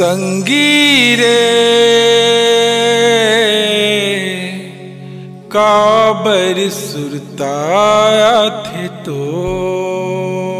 संगीरे काबर सुरताया थे तो।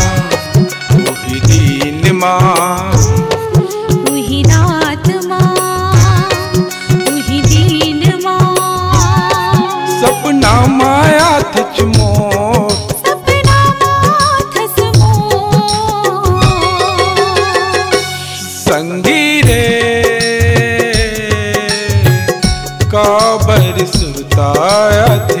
सुताया थे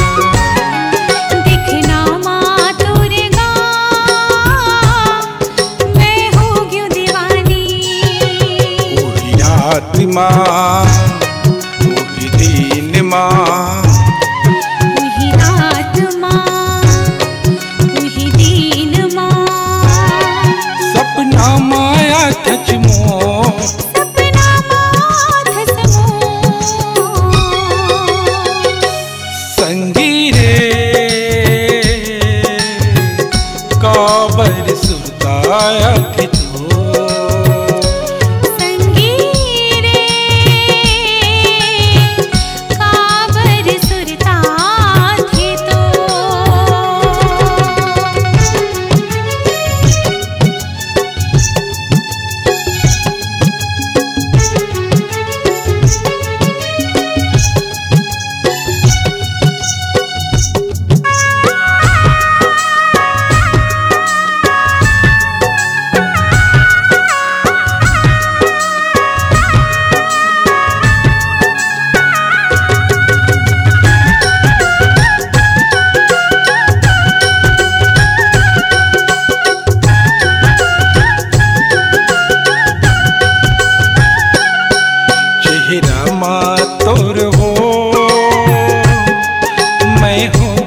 mar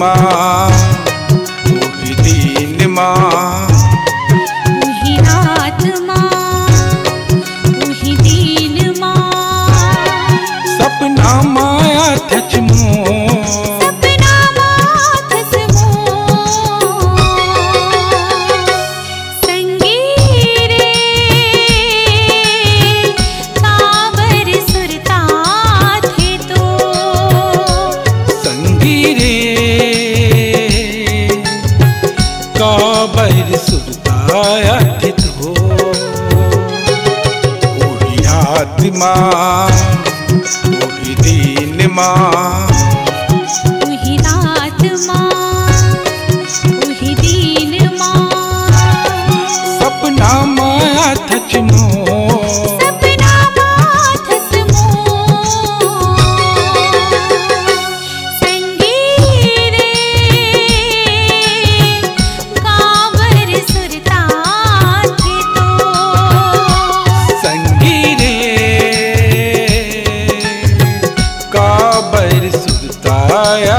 माँ वही दिन माँ। वही माँ।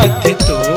साथ तो